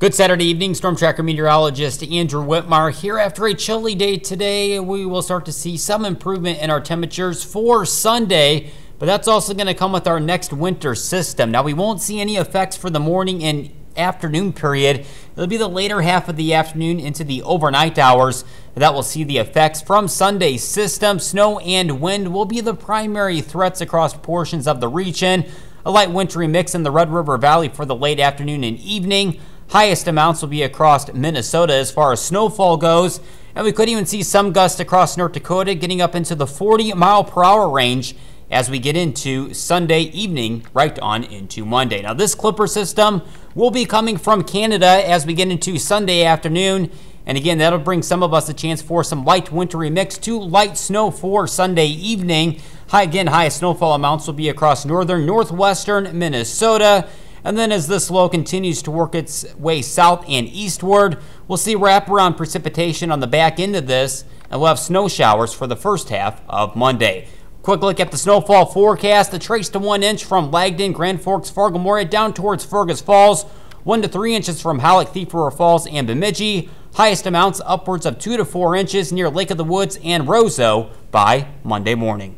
Good Saturday evening, Storm Tracker meteorologist Andrew Whitmyer here. After a chilly day today, we will start to see some improvement in our temperatures for Sunday, but that's also going to come with our next winter system. Now, we won't see any effects for the morning and afternoon period. It'll be the later half of the afternoon into the overnight hours that will see the effects from Sunday's system. Snow and wind will be the primary threats across portions of the region. A light wintry mix in the Red River Valley for the late afternoon and evening. Highest amounts will be across Minnesota as far as snowfall goes. And we could even see some gusts across North Dakota getting up into the 40 mile per hour range as we get into Sunday evening, right on into Monday. Now, this Clipper system will be coming from Canada as we get into Sunday afternoon. And again, that'll bring some of us a chance for some light wintry mix to light snow for Sunday evening. High, again, highest snowfall amounts will be across northern, northwestern Minnesota. And then as this low continues to work its way south and eastward, we'll see wraparound precipitation on the back end of this, and we'll have snow showers for the first half of Monday. Quick look at the snowfall forecast. The trace to one inch from Langdon, Grand Forks, Fargo-Moorhead down towards Fergus Falls. One to three inches from Hallock, Thief River Falls, and Bemidji. Highest amounts upwards of two to four inches near Lake of the Woods and Roseau by Monday morning.